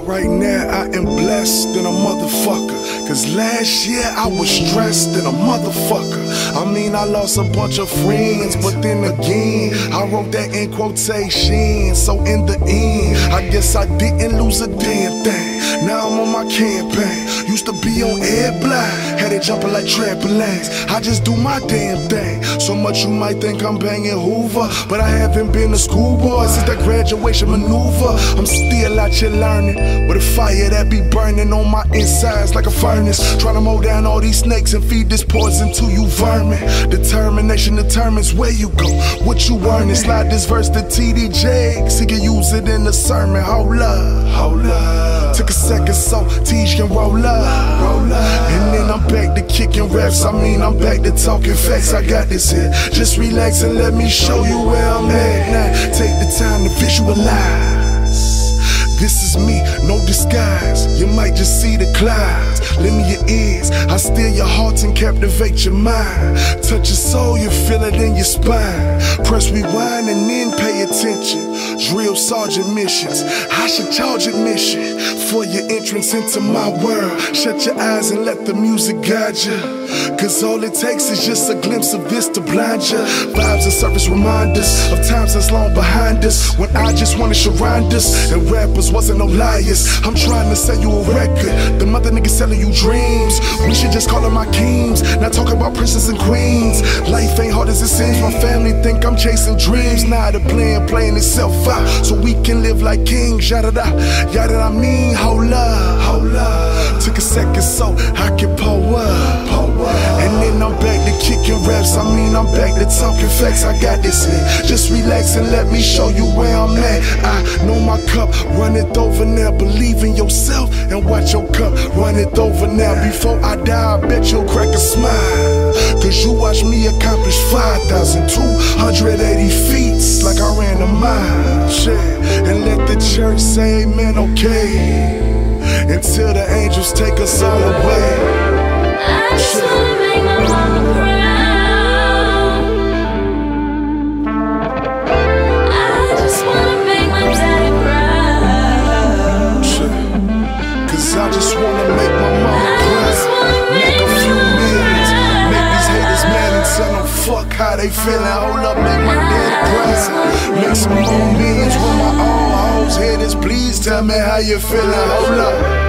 right now, I am blessed than a motherfucker. Cause last year I was stressed than a motherfucker. I mean, I lost a bunch of friends, but then again, I wrote that in quotation. So in the end, I guess I didn't lose a damn thing. Now I'm on my campaign. Used to be on air blind, had it jumping like trampolines. I just do my damn thing. So much you might think I'm banging Hoover, but I haven't been a schoolboy since that graduation maneuver. I'm still out here learning with a fire that be burning on my insides like a furnace. Trying to mow down all these snakes and feed this poison to you vermin. Determination determines where you go, what you earning. Slide this verse to TD Jakes, it in the sermon. Hold up, hold up. Took a second so Teach can roll up, roll up. And then I'm back to kicking raps. I mean, I'm back to talking facts. I got this here. Just relax and let me show you where I'm at. Now, take the time to visualize. This is me, no disguise. You might just see the clouds. Lend me your ears. I steal your heart and captivate your mind. Touch your soul, you feel it in your spine. Press rewind and then pay attention. Sergeant missions. I should charge admission for your entrance into my world. Shut your eyes and let the music guide you. Cause all it takes is just a glimpse of this to blind you. Vibes and surface reminders of times that's long behind us. When I just wanted us. And rappers wasn't no liars. I'm trying to sell you a record. The mother niggas selling you dreams. We should just call them my kings. Not talking about princes and queens. Life ain't hard as it seems. My family think I'm chasing dreams. Now the plan playing itself out. So we can live like kings. Yada da, yada I mean, hold up, hold. Took a second so I can kicking raps. I mean, I'm back to talking facts. I got this here. Just relax and let me show you where I'm at. I know my cup, run it over now. Believe in yourself and watch your cup run it over now. Before I die, I bet you'll crack a smile. Cause you watch me accomplish 5,280 feats like I ran a mile. Shit. And let the church say amen, okay. Until the angels take us all away. They feeling. Hold up, make my daddy proud. Make some more millions with my own hoes. Haters, please tell me how you feeling. Hold up.